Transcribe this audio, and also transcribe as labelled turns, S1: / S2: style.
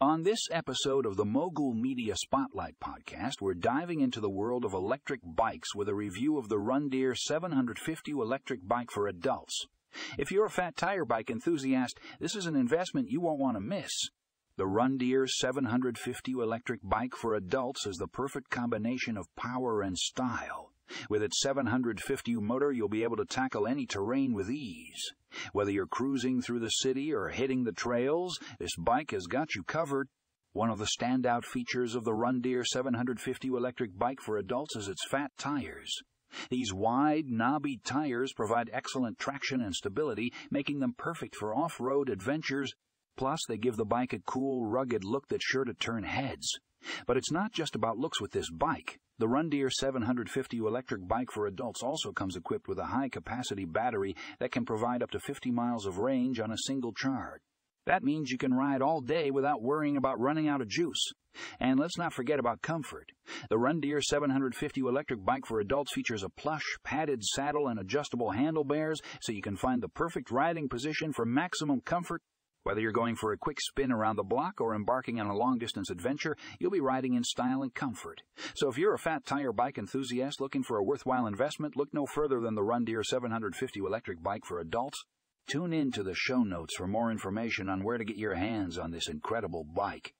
S1: On this episode of the Mogul Media Spotlight podcast, we're diving into the world of electric bikes with a review of the Rundeer 750 electric bike for adults. If you're a fat tire bike enthusiast, this is an investment you won't want to miss. The Rundeer 750 electric bike for adults is the perfect combination of power and style. With its 750 motor, you'll be able to tackle any terrain with ease. Whether you're cruising through the city or hitting the trails, this bike has got you covered. One of the standout features of the Rundeer 750 electric bike for adults is its fat tires. These wide, knobby tires provide excellent traction and stability, making them perfect for off-road adventures. Plus, they give the bike a cool, rugged look that's sure to turn heads. But it's not just about looks with this bike. The Rundeer 750 electric bike for adults also comes equipped with a high capacity battery that can provide up to 50 miles of range on a single charge. That means you can ride all day without worrying about running out of juice. And let's not forget about comfort. The Rundeer 750 electric bike for adults features a plush, padded saddle and adjustable handlebars so you can find the perfect riding position for maximum comfort whether you're going for a quick spin around the block or embarking on a long distance adventure, you'll be riding in style and comfort. So if you're a fat tire bike enthusiast looking for a worthwhile investment, look no further than the Rundeer 750 electric bike for adults. Tune in to the show notes for more information on where to get your hands on this incredible bike.